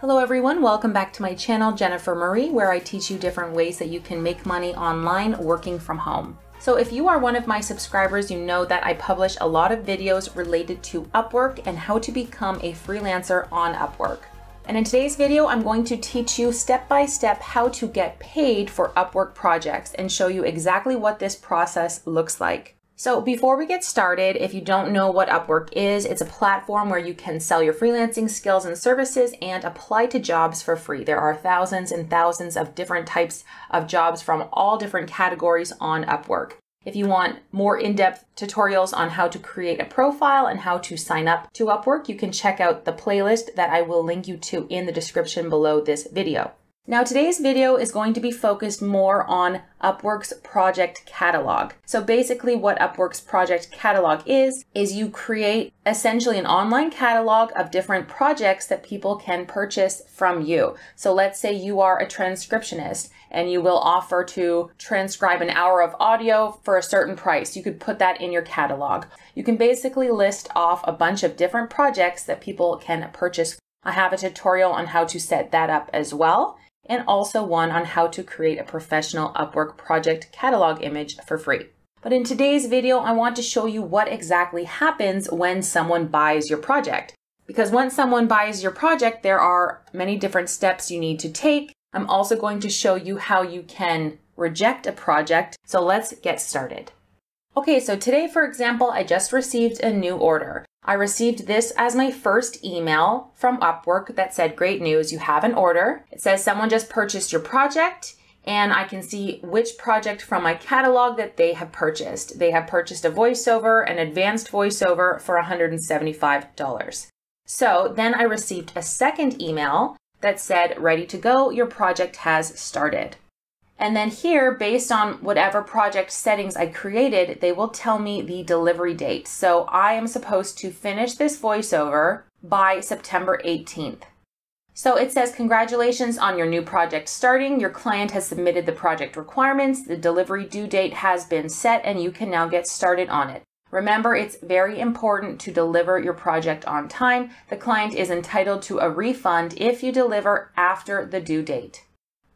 Hello everyone, welcome back to my channel, Jennifer Marie, where I teach you different ways that you can make money online working from home. So if you are one of my subscribers, you know that I publish a lot of videos related to Upwork and how to become a freelancer on Upwork. And in today's video, I'm going to teach you step by step how to get paid for Upwork projects and show you exactly what this process looks like. So before we get started, if you don't know what Upwork is, it's a platform where you can sell your freelancing skills and services and apply to jobs for free. There are thousands and thousands of different types of jobs from all different categories on Upwork. If you want more in-depth tutorials on how to create a profile and how to sign up to Upwork, you can check out the playlist that I will link you to in the description below this video. Now today's video is going to be focused more on Upwork's project catalog. So basically what Upwork's project catalog is, is you create essentially an online catalog of different projects that people can purchase from you. So let's say you are a transcriptionist and you will offer to transcribe an hour of audio for a certain price. You could put that in your catalog. You can basically list off a bunch of different projects that people can purchase. I have a tutorial on how to set that up as well and also one on how to create a professional Upwork project catalog image for free. But in today's video, I want to show you what exactly happens when someone buys your project. Because once someone buys your project, there are many different steps you need to take. I'm also going to show you how you can reject a project. So let's get started. Okay, so today, for example, I just received a new order. I received this as my first email from Upwork that said, Great news, you have an order. It says someone just purchased your project, and I can see which project from my catalog that they have purchased. They have purchased a voiceover, an advanced voiceover for $175. So then I received a second email that said, Ready to go, your project has started. And then here, based on whatever project settings I created, they will tell me the delivery date. So I am supposed to finish this voiceover by September 18th. So it says, congratulations on your new project starting. Your client has submitted the project requirements. The delivery due date has been set and you can now get started on it. Remember, it's very important to deliver your project on time. The client is entitled to a refund if you deliver after the due date.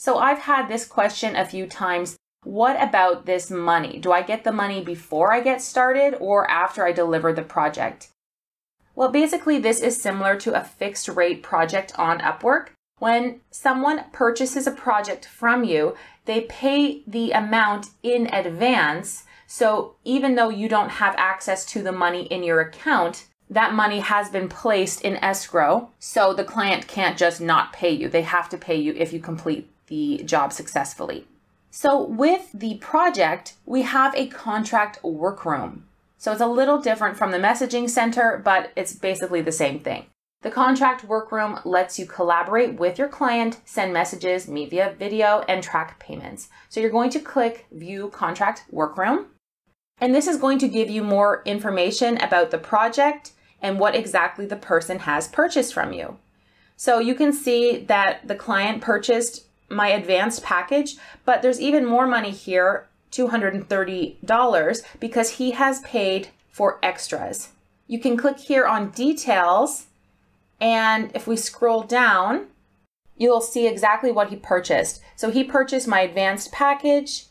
So I've had this question a few times. What about this money? Do I get the money before I get started or after I deliver the project? Well, basically, this is similar to a fixed rate project on Upwork. When someone purchases a project from you, they pay the amount in advance. So even though you don't have access to the money in your account, that money has been placed in escrow. So the client can't just not pay you. They have to pay you if you complete the job successfully. So with the project, we have a contract workroom. So it's a little different from the messaging center, but it's basically the same thing. The contract workroom lets you collaborate with your client, send messages, meet via video, and track payments. So you're going to click View Contract Workroom. And this is going to give you more information about the project and what exactly the person has purchased from you. So you can see that the client purchased my advanced package, but there's even more money here, $230, because he has paid for extras. You can click here on details, and if we scroll down, you'll see exactly what he purchased. So he purchased my advanced package.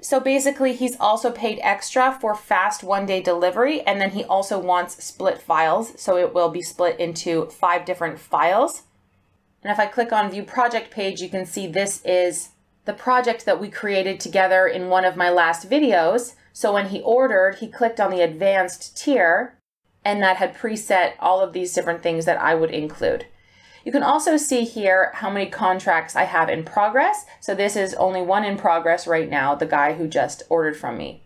So basically, he's also paid extra for fast one day delivery, and then he also wants split files. So it will be split into five different files. And if I click on view project page, you can see this is the project that we created together in one of my last videos. So when he ordered, he clicked on the advanced tier and that had preset all of these different things that I would include. You can also see here how many contracts I have in progress. So this is only one in progress right now, the guy who just ordered from me.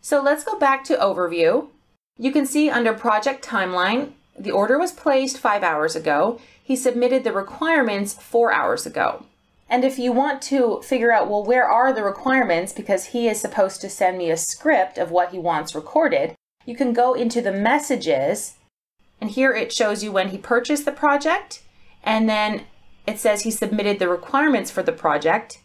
So let's go back to overview. You can see under project timeline, the order was placed five hours ago. He submitted the requirements four hours ago. And if you want to figure out, well, where are the requirements, because he is supposed to send me a script of what he wants recorded, you can go into the messages, and here it shows you when he purchased the project, and then it says he submitted the requirements for the project.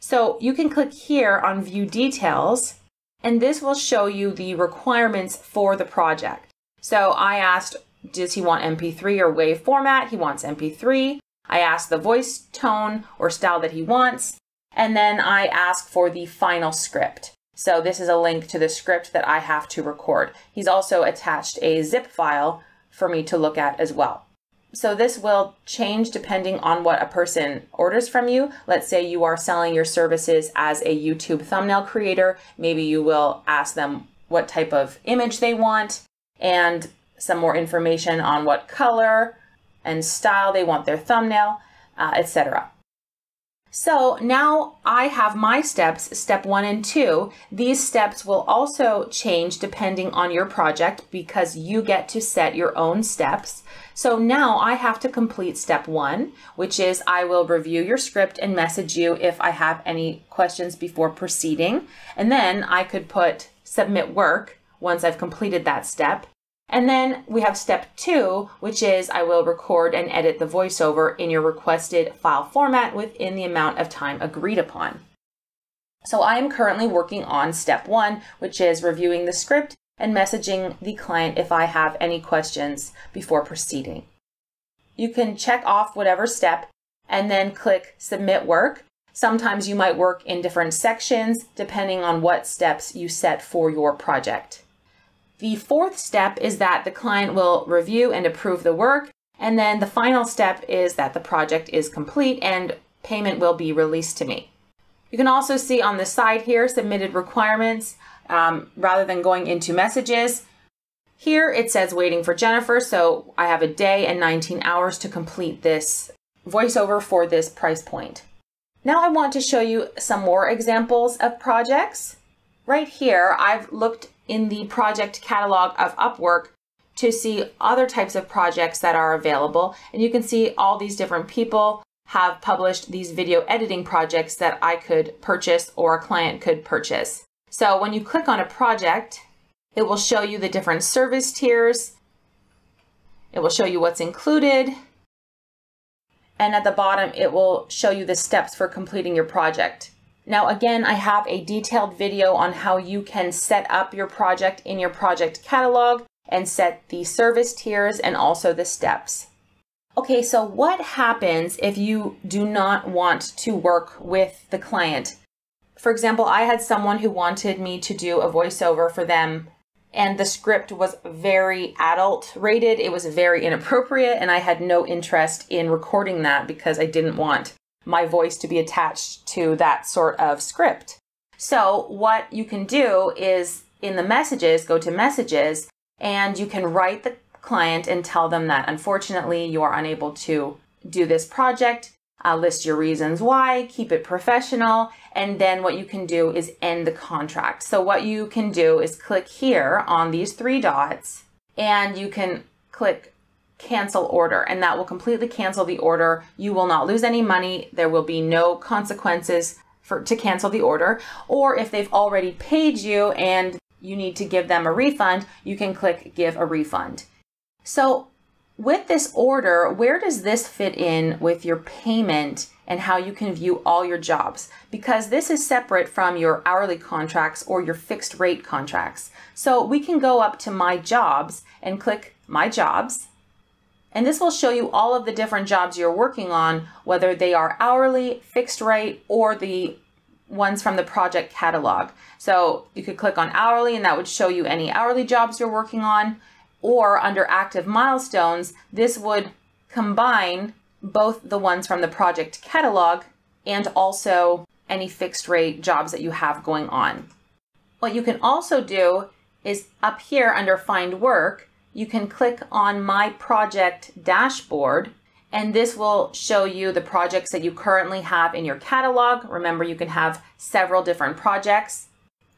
So you can click here on View Details, and this will show you the requirements for the project. So I asked, does he want MP3 or WAV format? He wants MP3. I ask the voice tone or style that he wants, and then I ask for the final script. So this is a link to the script that I have to record. He's also attached a zip file for me to look at as well. So this will change depending on what a person orders from you. Let's say you are selling your services as a YouTube thumbnail creator. Maybe you will ask them what type of image they want and some more information on what color and style they want their thumbnail, uh, etc. So now I have my steps, step one and two. These steps will also change depending on your project because you get to set your own steps. So now I have to complete step one, which is I will review your script and message you if I have any questions before proceeding. And then I could put submit work once I've completed that step. And then we have step two, which is I will record and edit the voiceover in your requested file format within the amount of time agreed upon. So I am currently working on step one, which is reviewing the script and messaging the client if I have any questions before proceeding. You can check off whatever step and then click submit work. Sometimes you might work in different sections depending on what steps you set for your project. The fourth step is that the client will review and approve the work. And then the final step is that the project is complete and payment will be released to me. You can also see on the side here submitted requirements um, rather than going into messages. Here it says waiting for Jennifer, so I have a day and 19 hours to complete this voiceover for this price point. Now I want to show you some more examples of projects. Right here, I've looked in the project catalog of Upwork to see other types of projects that are available. And you can see all these different people have published these video editing projects that I could purchase or a client could purchase. So when you click on a project, it will show you the different service tiers. It will show you what's included. And at the bottom, it will show you the steps for completing your project. Now again, I have a detailed video on how you can set up your project in your project catalog and set the service tiers and also the steps. Okay, so what happens if you do not want to work with the client? For example, I had someone who wanted me to do a voiceover for them and the script was very adult rated. It was very inappropriate and I had no interest in recording that because I didn't want my voice to be attached to that sort of script. So what you can do is in the messages, go to messages, and you can write the client and tell them that unfortunately you are unable to do this project. Uh, list your reasons why, keep it professional, and then what you can do is end the contract. So what you can do is click here on these three dots and you can click cancel order and that will completely cancel the order. You will not lose any money. There will be no consequences for to cancel the order. Or if they've already paid you and you need to give them a refund, you can click give a refund. So with this order, where does this fit in with your payment and how you can view all your jobs? Because this is separate from your hourly contracts or your fixed rate contracts. So we can go up to my jobs and click my jobs and this will show you all of the different jobs you're working on, whether they are hourly, fixed rate, or the ones from the project catalog. So you could click on hourly and that would show you any hourly jobs you're working on. Or under active milestones, this would combine both the ones from the project catalog and also any fixed rate jobs that you have going on. What you can also do is up here under find work, you can click on My Project Dashboard, and this will show you the projects that you currently have in your catalog. Remember, you can have several different projects.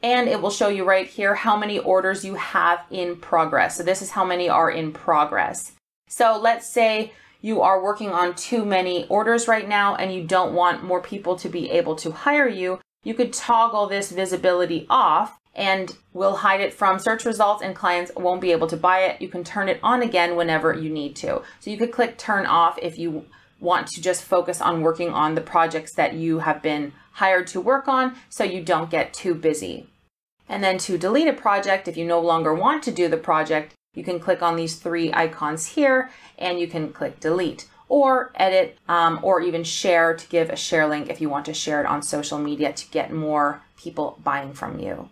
And it will show you right here how many orders you have in progress. So this is how many are in progress. So let's say you are working on too many orders right now and you don't want more people to be able to hire you, you could toggle this visibility off and we'll hide it from search results and clients won't be able to buy it. You can turn it on again whenever you need to. So you could click turn off if you want to just focus on working on the projects that you have been hired to work on so you don't get too busy. And then to delete a project, if you no longer want to do the project, you can click on these three icons here and you can click delete. or edit um, or even share to give a share link if you want to share it on social media to get more people buying from you.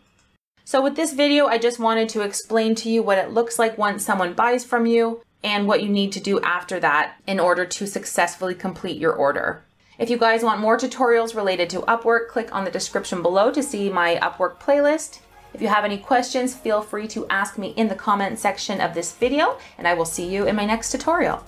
So with this video, I just wanted to explain to you what it looks like once someone buys from you and what you need to do after that in order to successfully complete your order. If you guys want more tutorials related to Upwork, click on the description below to see my Upwork playlist. If you have any questions, feel free to ask me in the comment section of this video, and I will see you in my next tutorial.